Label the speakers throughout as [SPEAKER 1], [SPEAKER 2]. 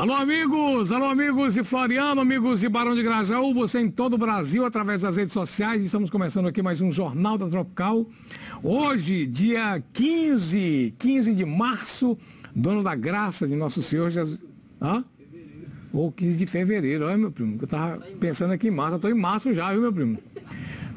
[SPEAKER 1] Alô, amigos! Alô, amigos de Floriano, amigos de Barão de Grajaú, você em todo o Brasil, através das redes sociais. Estamos começando aqui mais um Jornal da Tropical. Hoje, dia 15, 15 de março, dono da graça de Nosso Senhor Jesus. Hã? Ou 15 de fevereiro, olha, meu primo, eu tava pensando aqui em março, eu tô em março já, viu, meu primo?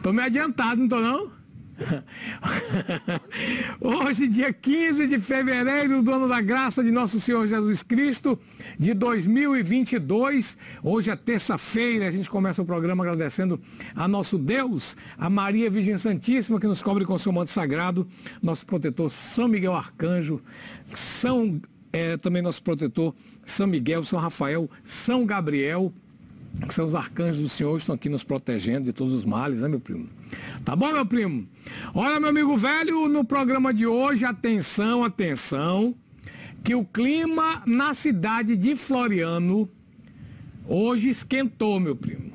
[SPEAKER 1] Tô meio adiantado, não tô não? Hoje, dia 15 de fevereiro, do ano da graça de nosso Senhor Jesus Cristo, de 2022. Hoje é terça-feira, a gente começa o programa agradecendo a nosso Deus, a Maria Virgem Santíssima, que nos cobre com seu manto sagrado, nosso protetor São Miguel Arcanjo, São é, também nosso protetor São Miguel, São Rafael, São Gabriel, que são os arcanjos do Senhor, estão aqui nos protegendo de todos os males, né, meu primo? Tá bom, meu primo? Olha, meu amigo velho, no programa de hoje, atenção, atenção, que o clima na cidade de Floriano hoje esquentou, meu primo.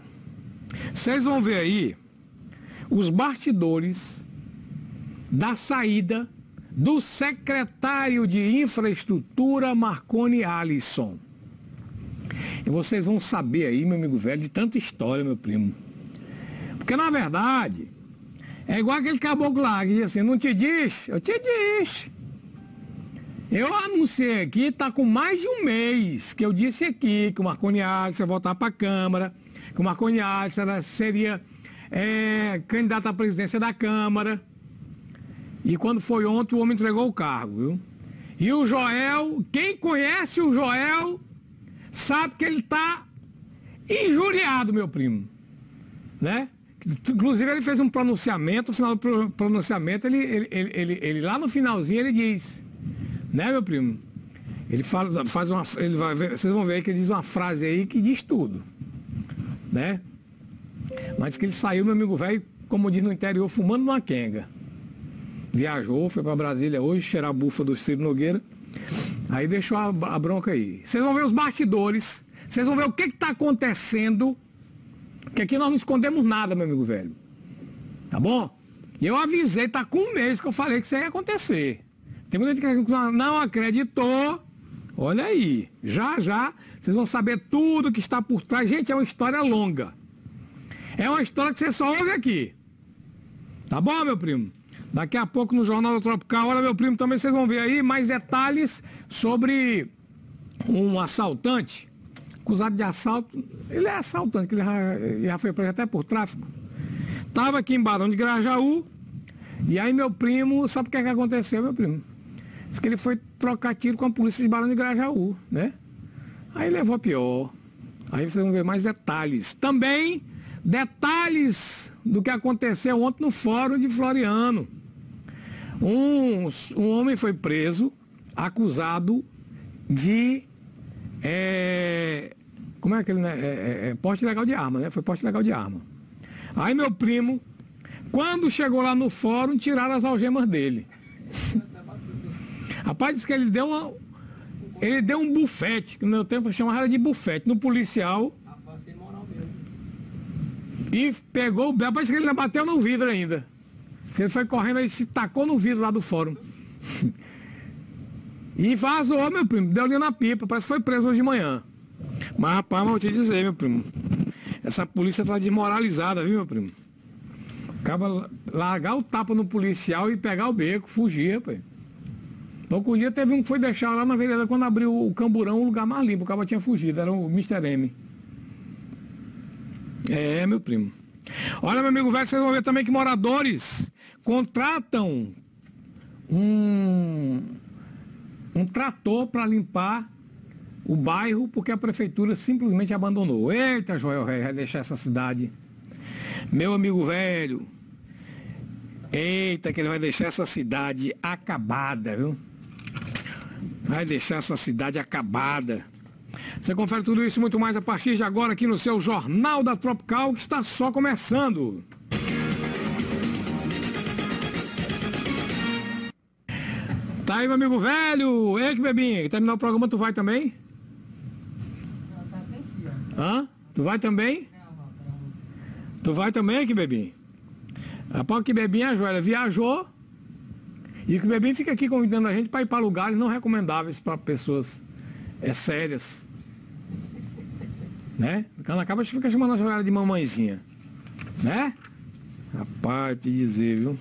[SPEAKER 1] Vocês vão ver aí os bastidores da saída do secretário de Infraestrutura Marconi Alisson. E vocês vão saber aí, meu amigo velho, de tanta história, meu primo. Porque na verdade, é igual aquele caboclo lá que diz assim, não te diz? Eu te disse. Eu anunciei aqui, está com mais de um mês que eu disse aqui que o Marconi Alisson ia voltar para a Câmara, que o Marconi Alisson seria é, candidato à presidência da Câmara. E quando foi ontem, o homem entregou o cargo, viu? E o Joel, quem conhece o Joel, sabe que ele está injuriado, meu primo. Né? Inclusive, ele fez um pronunciamento, no final do pronunciamento, ele, ele, ele, ele, ele lá no finalzinho, ele diz, né, meu primo? Ele fala, faz uma. Ele vai ver, vocês vão ver que ele diz uma frase aí que diz tudo. Né? Mas que ele saiu, meu amigo velho, como diz no interior, fumando uma quenga viajou, foi para Brasília hoje, cheirar a bufa do Ciro Nogueira. Aí deixou a, a bronca aí. Vocês vão ver os bastidores, vocês vão ver o que está acontecendo. Que aqui nós não escondemos nada, meu amigo velho. Tá bom? E eu avisei, tá com um mês que eu falei que isso ia acontecer. Tem muita gente que não acreditou. Olha aí, já já vocês vão saber tudo que está por trás. Gente, é uma história longa. É uma história que você só ouve aqui. Tá bom, meu primo? Daqui a pouco no Jornal Tropical, olha meu primo, também vocês vão ver aí mais detalhes sobre um assaltante acusado de assalto. Ele é assaltante, ele já, já foi preso até por tráfico. Estava aqui em Barão de Grajaú, e aí meu primo, sabe o que, é que aconteceu, meu primo? Diz que ele foi trocar tiro com a polícia de Barão de Grajaú, né? Aí levou a pior. Aí vocês vão ver mais detalhes. Também detalhes do que aconteceu ontem no Fórum de Floriano. Um, um homem foi preso, acusado de. É, como é aquele. Né? É, é, é, porte legal de arma, né? Foi porte legal de arma. Aí meu primo, quando chegou lá no fórum, tiraram as algemas dele. Rapaz, disse que ele deu uma. Ele deu um bufete, que no meu tempo chamava de bufete, no policial. E pegou o. Rapaz, que ele bateu no vidro ainda. Ele foi correndo e se tacou no vidro lá do fórum. e vazou, meu primo. Deu ali na pipa. Parece que foi preso hoje de manhã. Mas, rapaz, vou te dizer, meu primo. Essa polícia tá desmoralizada, viu, meu primo? Acaba largar o tapa no policial e pegar o beco, fugir, rapaz. Pouco dia teve um que foi deixar lá na vereda quando abriu o camburão, o lugar mais limpo. O cara tinha fugido, era o Mr. M. É, meu primo. Olha, meu amigo velho, vocês vão ver também que moradores contratam um, um trator para limpar o bairro porque a prefeitura simplesmente abandonou. Eita, Joel, vai deixar essa cidade. Meu amigo velho, eita, que ele vai deixar essa cidade acabada, viu? Vai deixar essa cidade acabada. Você confere tudo isso e muito mais a partir de agora aqui no seu Jornal da Tropical, que está só começando. Tá aí, meu amigo velho. Ei, que bebinha. Terminar o programa, tu vai também? Hã? Tu vai também? Tu vai também, que bebinho? Rapaz, que bebinha, Joelha, viajou. E que bebinho fica aqui convidando a gente para ir para lugares não recomendáveis para pessoas é, sérias. Né? Quando acaba, a gente fica chamando a ela de mamãezinha. Né? Rapaz, te dizer, viu?